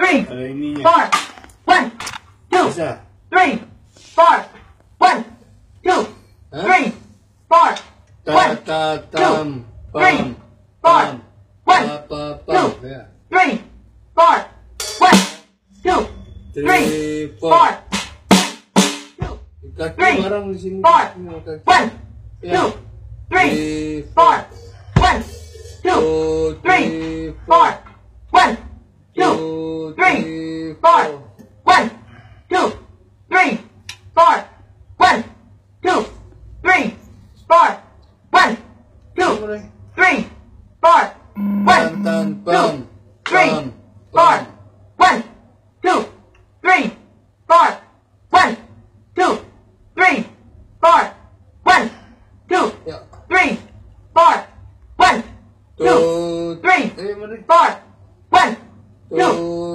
three, four, one, two, three, four, one, two, three, four, one, two, three, four, one, two, three, four, one, two, three, Three, four, four. two, Kaki three, barang di sini. four, one, two, three, four, one, two, three, four, Two, three, three, four, one, two, three, four, one, two, three, four, one, two, Mulai. three, four, one, Tan tan two, pam three, pam four, pam. one, two, three, four, one, two, three, four, one, two, Ya. three, four, one, two, Two, three, mana? four, one, two,